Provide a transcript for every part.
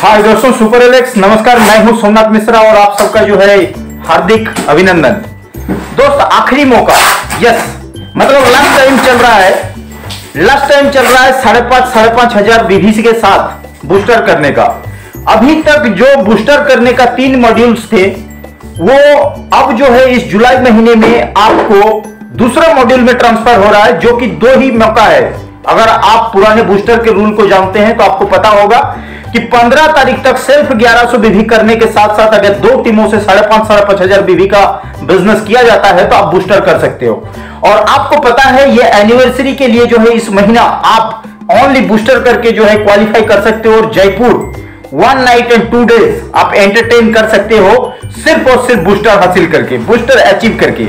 हाय दोस्तों, super Alex, नमस्कार, मैं हूँ सोमनाथ मिश्रा और आप सबका जो है हार्दिक अभिनंदन। दोस्त, आखिरी मौका। यस मतलब लास्ट टाइम चल रहा है। लास्ट टाइम चल रहा है साढ़े पाँच साढ़े पाँच हज़ार बीबीसी के साथ बूस्टर करने का। अभी तक जो बूस्टर करने का तीन मॉड्यूल्स थे, वो अब जो है इस जुलाई महीने में आपको दूसरा मॉड्यूल में ट्रांसफ़र हो रहा है, जो कि दो ही मौका है। अगर आप पुराने बूस्टर के रूल को जानते हैं तो आपको पता होगा कि 15 तारीख तक सिर्फ़ 1100 बीवी करने के साथ साथ अगर दो टीमों से साढ़े पाँच साढ़े पाँच हज़ार बीवी का बिज़नेस किया जाता है तो आप बूस्टर कर सकते हो। और आपको पता है, ये एनिवर्सरी के लिए जो है इस महीना आप ओनली बूस्टर करके जो है क्वालिफाई कर सकते हो और Jaipur one night and two days आप एंटरटेन कर सकते हो, सिर्फ़ और सिर्फ़ बूस्टर हासिल करके बूस्टर अचीव करके।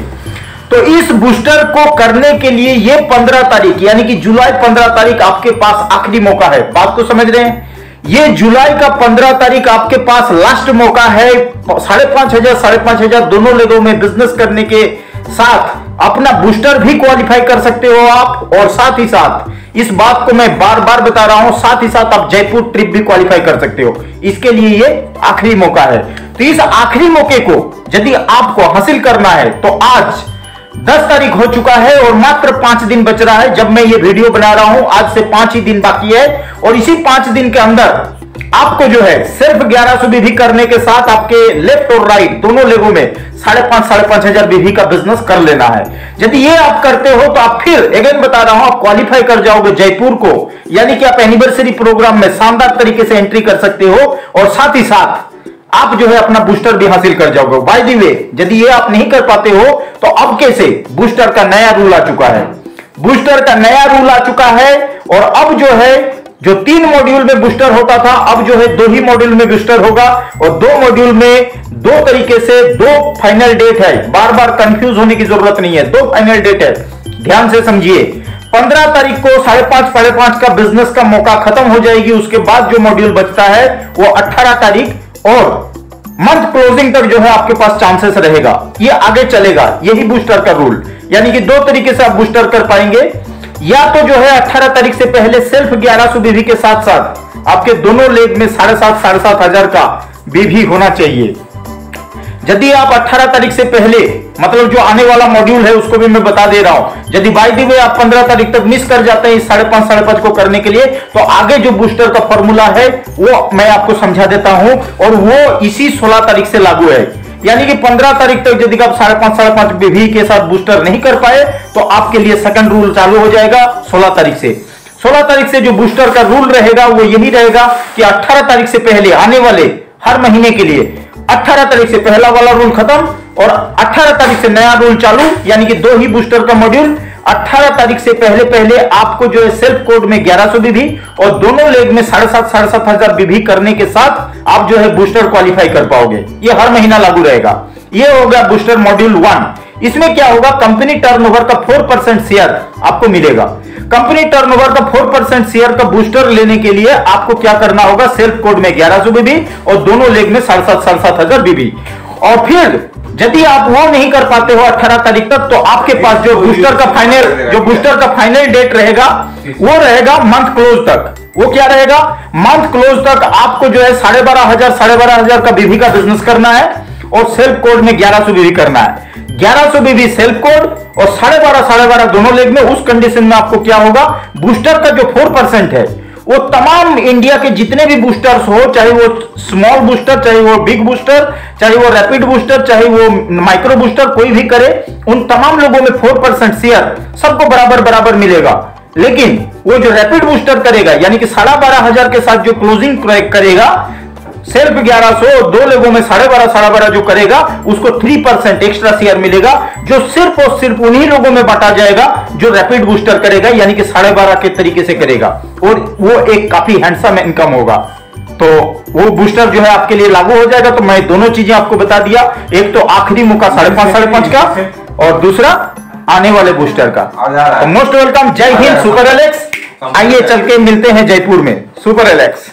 तो इस बूस्टर को करने के लिए ये पंद्रह तारीख, यानी कि जुलाई पंद्रह तारीख आपके पास आखिरी मौका है। बात को समझ रहे हैं? ये जुलाई का पंद्रह तारीख आपके पास लास्ट मौका है। साढ़े पाँच हज़ार, साढ़े पाँच हज़ार दोनों लोगों में बिज़नेस करने के साथ अपना बूस्टर भी क्वालिफाई कर सकते हो आप और साथ ही साथ इस बात को मैं बार बार बता रहा हूँ, साथ ही साथ आप जयपुर ट्रिप भी क्वालिफाई कर सकते हो। इसके लिए ये आखिरी मौका है। तो इस आखिरी मौके को यदि आपको हासिल करना है तो आज दस तारीख हो चुका है और मात्र पाँच दिन बच रहा है। जब मैं ये वीडियो बना रहा हूँ, आज से पाँच ही दिन बाकी है और इसी पाँच दिन के अंदर आपको जो है, सिर्फ़ ग्यारह सौ बीवी करने के साथ आपके लेफ़्ट और राइट दोनों लेगों में साढ़े पाँच साढ़े पाँच हज़ार बीवी का बिज़नेस कर लेना है। यदि ये आप करते हो तो आप फिर अगेन बता रहा हूँ, आप क्वालिफाई कर जाओगे जयपुर को। यानी कि आप एनिवर्सरी प्रोग्राम में शानदार तरीके से एंट्री कर सकते हो और साथ ही साथ आप जो है अपना बूस्टर भी हासिल कर जाओगे। बाय दी वे यदि ये आप नहीं कर पाते हो तो अब कैसे? बूस्टर का नया रूल आ चुका है। बूस्टर का नया रूल आ चुका है और अब जो है, जो तीन मॉड्यूल में बूस्टर होता था, अब जो है दो ही मॉड्यूल में बूस्टर होगा और दो मॉड्यूल में दो तरीके से दो फाइनल डेट है। बार बार कंफ्यूज होने की ज़रूरत नहीं है। दो फाइनल डेट है। ध्यान से समझिए। पंद्रह तारीख को साढ़े पाँच साढ़े पाँच का बिज़नेस का मौका खत्म हो जाएगी। उसके बाद जो मॉड्यूल बचता है, वो अट्ठारह तारीख और मंथ क्लोजिंग तक जो है आपके पास चांसेस रहेगा। ये आगे चलेगा, यही बूस्टर का रूल यानी कि दो तरीके से आप बूस्टर कर पाएँगे। या तो जो है 18 तारीख से पहले सिर्फ़ 1100 बीवी के साथ साथ आपके दोनों लेग में साढ़े सात साढ़े सात हज़ार का बीवी होना चाहिए। यदि आप 18 तारीख से पहले मतलब जो आने वाला मॉड्यूल है, उसको भी मैं बता दे रहा हूँ। यदि बाई दी वे आप 15 तारीख तक मिस कर जाते हैं साढ़े पाँच साढ़े पाँच को करने के लिए तो आगे जो बूस्टर का फॉर्मूला है, वो मैं आपको समझा देता हूँ और वो इसी 16 तारीख से लागू है। यानी कि 15 तारीख तक यदि आप साढ़े पाँच साढ़े पाँच बीवी के साथ बूस्टर नहीं कर पाए तो आपके लिए सेकंड रूल चालू हो जाएगा सोलह तारीख से। 16 तारीख से जो बूस्टर का रूल रहेगा, वो यही रहेगा कि 18 तारीख से पहले आने वाले हर महीने के लिए 18 तारीख से पहला वाला रूल खत्म और 18 तारीख से नया रूल चालू, यानी कि दो ही बूस्टर का मॉड्यूल 18 तारीख से पहले पहले आपको जो है सेल्फ कोड में 1100 बीबी और दोनों लेग में साढ़े सात साढ़े सात हज़ार बीबी करने के साथ आप जो है बूस्टर क्वालिफाई कर पाओगे। ये हर महीना लागू रहेगा। ये होगा बूस्टर मॉड्यूल वन इसमें क्या होगा? कंपनी टर्नओवर का फोर परसेंट शेयर आपको मिलेगा। कंपनी टर्नओवर का फोर परसेंट शेयर का बूस्टर लेने के लिए आपको क्या करना होगा? सेल्फ कोड में ग्यारह सौ बीबी और दोनों लेग में साढ़े सात साढ़े सात हज़ार बीबी और फिर यदि आप वो नहीं कर पाते हो 18 तारीख तक तो आपके पास जो बूस्टर का फाइनल जो बूस्टर का फाइनल डेट रहेगा वो रहेगा मंथ क्लोज तक। वो क्या रहेगा? मंथ क्लोज तक आपको जो है साढ़े बारह हज़ार साढ़े बारह हज़ार का बीबी का बिज़नेस करना है और सेल्फ कोड में ग्यारह सौ बीबी करना है। ग्यारह सौ बीवी सेल्फ कोड और साढ़े बारह साढ़े बारह दोनों लेग में उस कंडीशन में आपको क्या होगा? बूस्टर का जो फोर परसेंट है, वो तमाम इंडिया के जितने भी बूस्टर्स हो, चाहे वो स्मॉल बूस्टर चाहे वो बिग बूस्टर चाहे वो रैपिड बूस्टर चाहे वो माइक्रो बूस्टर कोई भी करे, उन तमाम लोगों में फोर परसेंट शेयर सबको बराबर बराबर मिलेगा। लेकिन वो जो रैपिड बूस्टर करेगा, यानी कि साढ़े बारह हज़ार के साथ जो क्लोजिंग करेगा सिर्फ़ 1100 दो लोगों में साढ़े बारह साढ़े बारह जो करेगा उसको थ्री परसेंट एक्स्ट्रा शेयर मिलेगा जो सिर्फ़ और सिर्फ़ उन्हीं लोगों में बांटा जाएगा जो रैपिड बूस्टर करेगा यानी कि साढ़े बारह के तरीके से करेगा। और वो एक काफ़ी हैंडसम इनकम होगा। तो वो बूस्टर जो है आपके लिए लागू हो जाएगा। तो मैं दोनों चीज़ें आपको बता दिया। एक तो आखिरी मौका साढ़े पाँच साढ़े पाँच का और दूसरा आने वाले बूस्टर का। तो मोस्ट वेलकम जय हिंद सुपर एलेक्स आइए चल के मिलते हैं जयपुर में। Super Alex